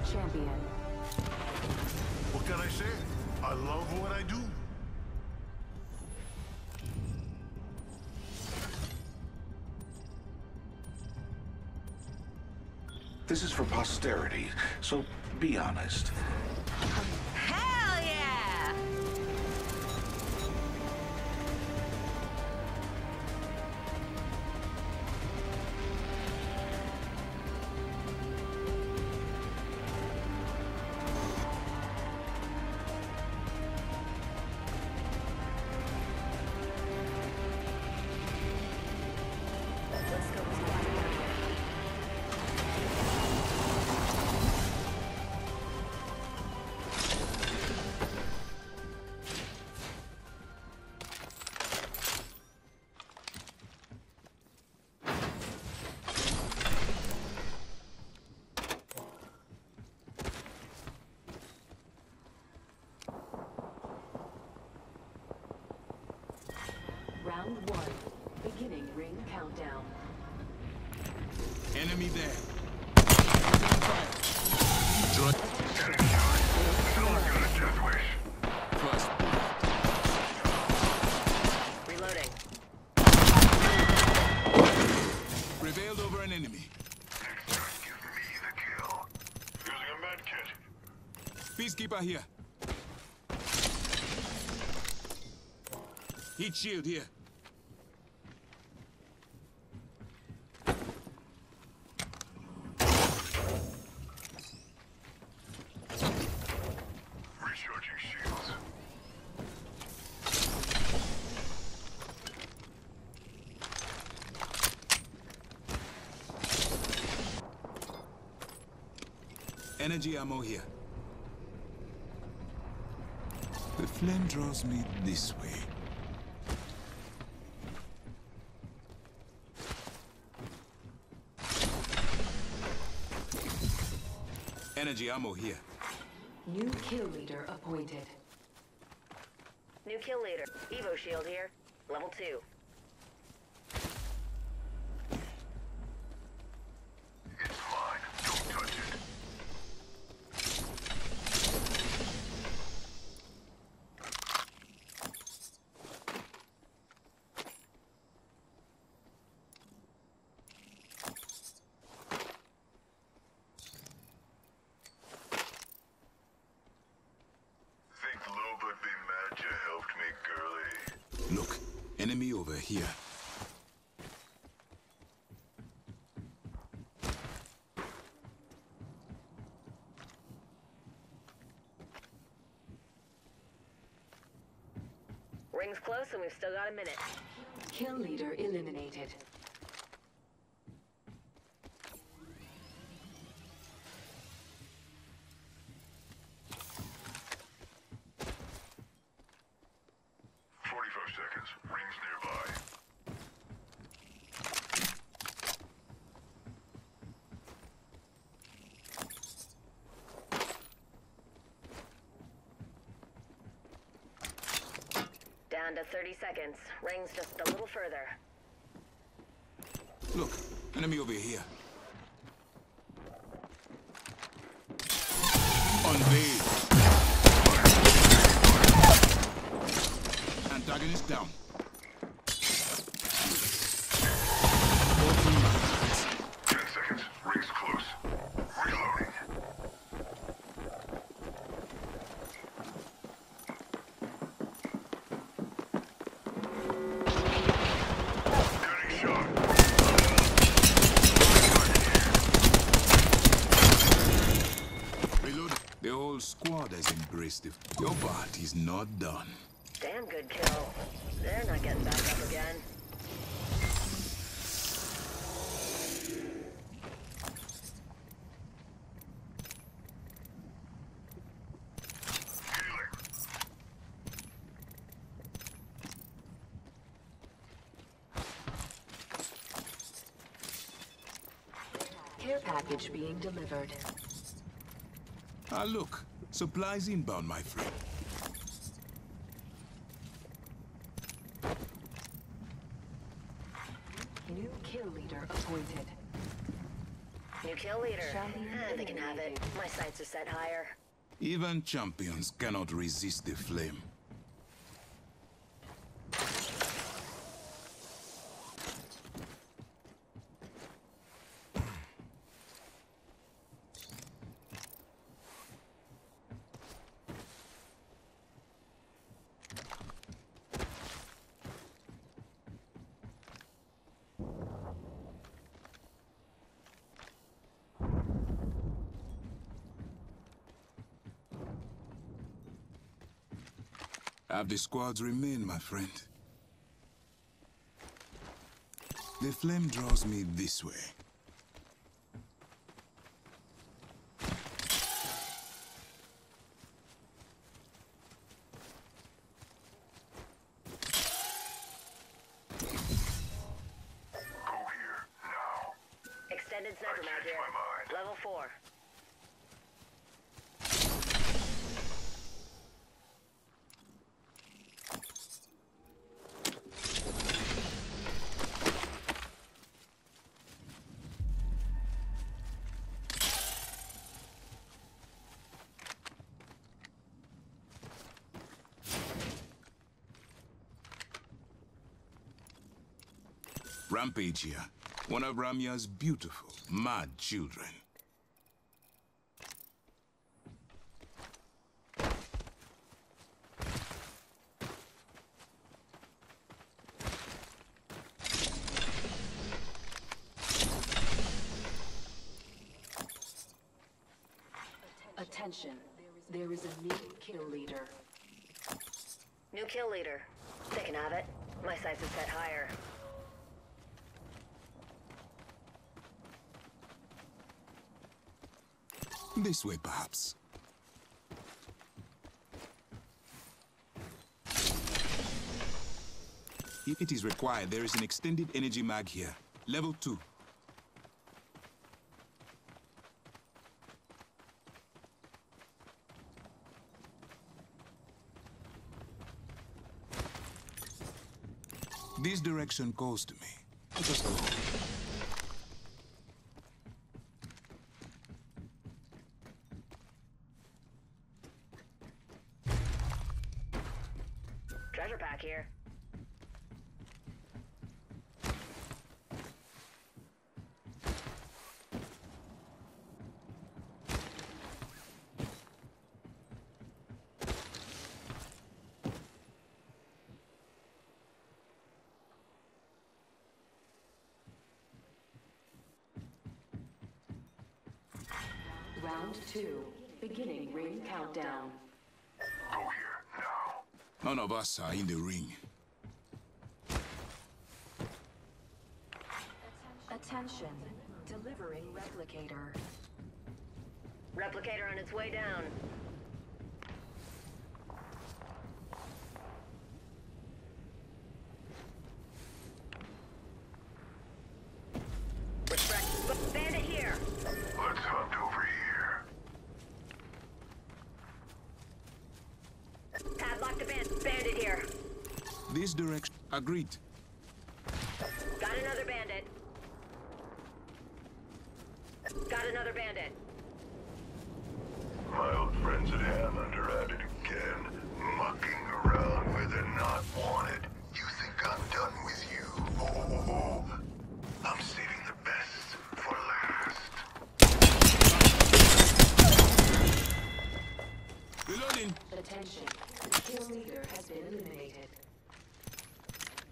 This champion. What can I say? I love what I do. This is for posterity, so be honest. Peacekeeper here. Heat shield here. Energy ammo here. The flame draws me this way. Energy ammo here. New kill leader appointed. New kill leader. Evo shield here. Level 2. It's mine. Don't touch it. Think Loba would be mad you helped me, girlie. Look, enemy over here. Ring's close and we've still got a minute. Kill leader eliminated. Forty-five seconds. Rings nearby. Down to 30 seconds. Ring's just a little further. Look, enemy over here. Unveiled. Antagonist down. Open minds. Ten seconds. Rings close. Reloading. Getting shot. Reload. The whole squad has embraced. Your part is not done. Damn good kill. They're not getting back up again. Care package package being delivered. Ah, look. Supplies inbound, my friend. New kill leader appointed. New kill leader. Champion Eh, they can have it. My sights are set higher. Even champions cannot resist the flame. Have the squads remain, my friend. The flame draws me this way. Go here, now. Extended sniper mag changed here. my mind. Level 4. Rampage here. One of Ramya's beautiful, mad children. Attention. There is a new kill leader. New kill leader. They can have it. My sights are set higher. This way, perhaps. If it is required, there is an extended energy mag here. Level 2. This direction calls to me. Let us go. Treasure pack here. Round two. Beginning ring countdown. Go here, now. None of us are in the ring. Attention. Delivering replicator. Replicator on its way down. Refresh. Bandit here. Let's hunt over here. Padlock the band. Bandit here. This direction. Agreed. Got another bandit. Got another bandit. My old friends at Hamlander at it again. Mucking around where they're not wanted. You think I'm done with you? Oh, I'm saving the best for last. Reloading. Attention. The kill leader has been eliminated.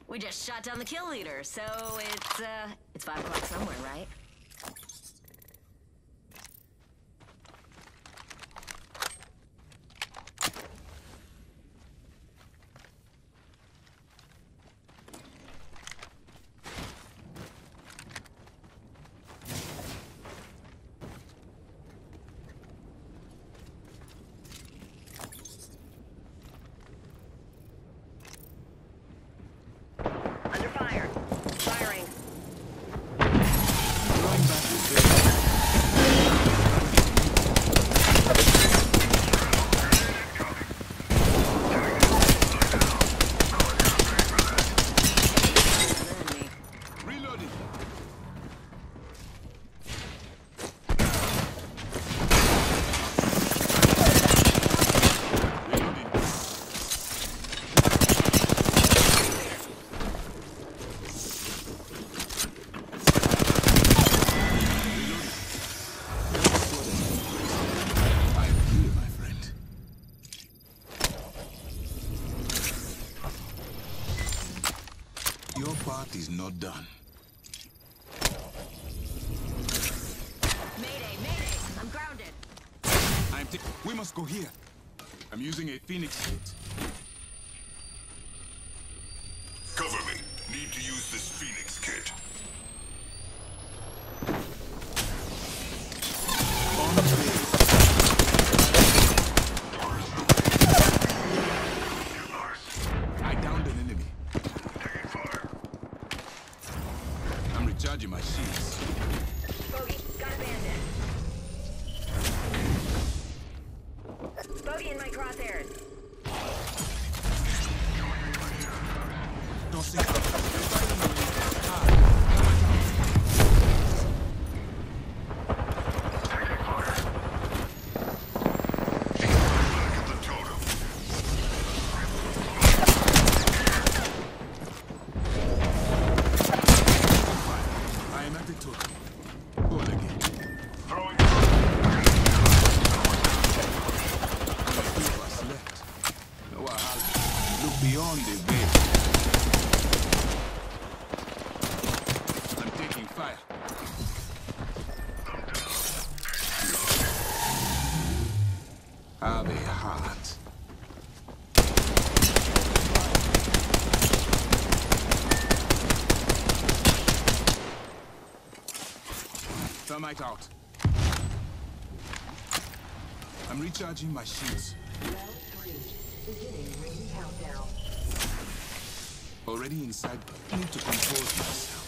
We just shot down the kill leader, so it's, uh, it's five o'clock somewhere, right? Party's not done. Mayday, mayday! I'm grounded. I'm t- We must go here. I'm using a Phoenix kit. Recharging my shields. Bogey, got a bandit. Bogey in my crosshairs. Don't say look beyond the veil. I'm taking fire. Have a heart. Thermite out. I'm recharging my shields. Round three. Beginning ring countdown. Already inside, need to compose myself.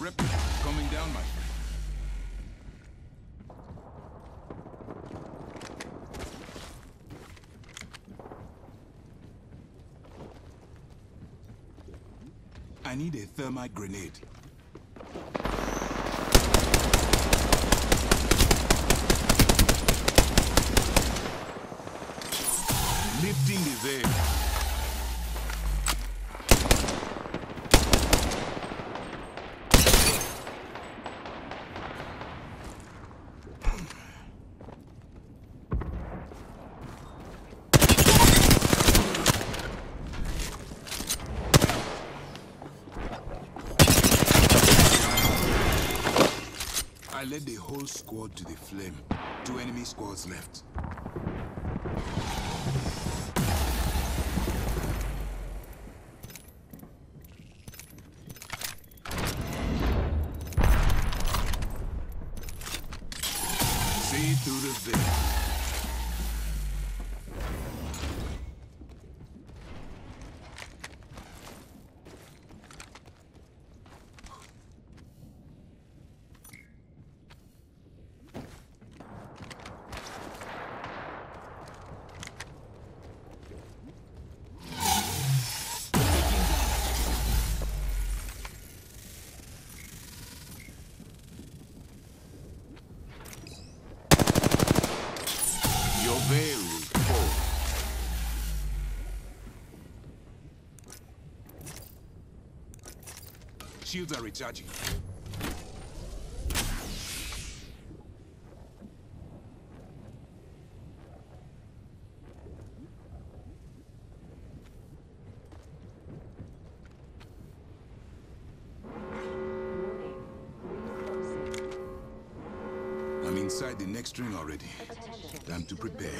Rep, coming down, my friend. I need a thermite grenade. Whole squad to the flame. Two enemy squads left. Shields are recharging. Warning. Ring closing. I'm inside the next ring already. Attention. Time to prepare.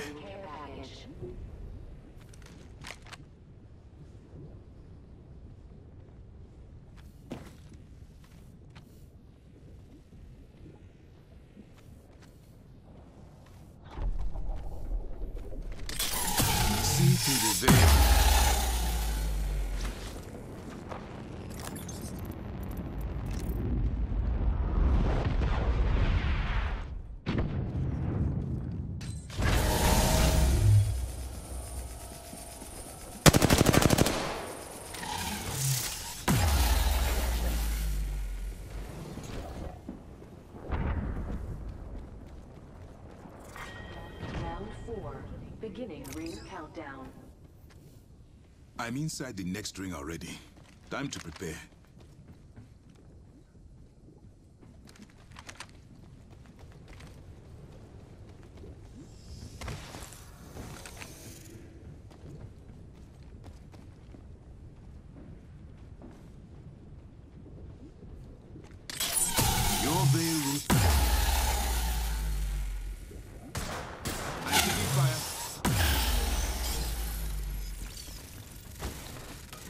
Countdown. I'm inside the next ring already. Time to prepare.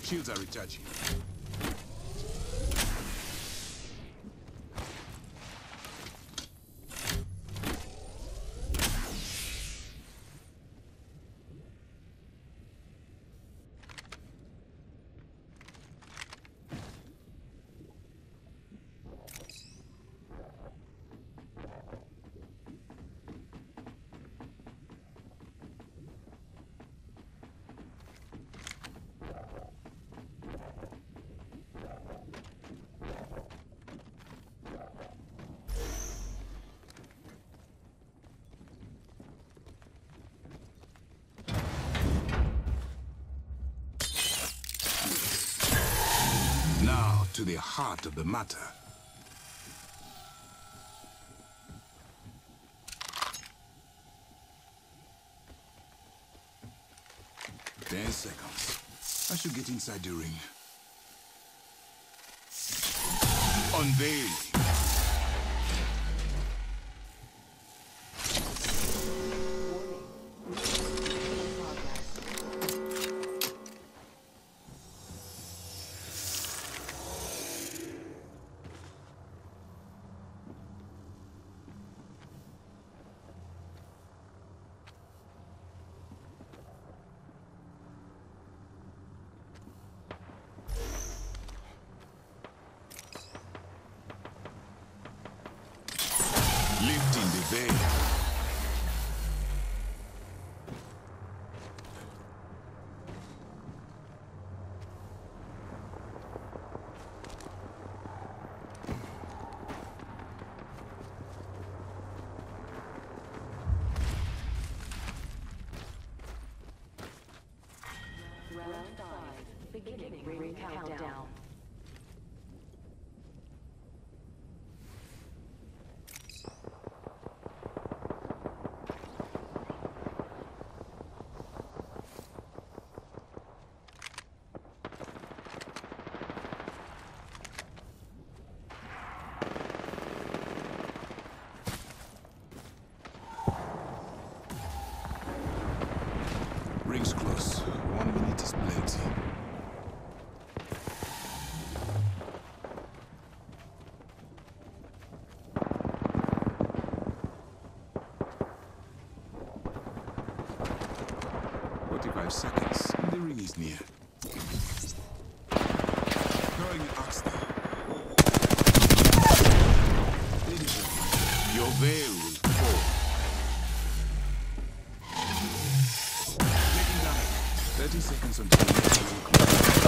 Shields are recharging. Now to the heart of the matter. Ten seconds. I should get inside the ring. Unveil. Lifting the veil. Round five. Beginning ring countdown. Rings close. One minute is plenty. Forty-five seconds. The ring is near. Throwing an axe there. Ladies and gentlemen, your veil will fall. Taking damage. 30 seconds until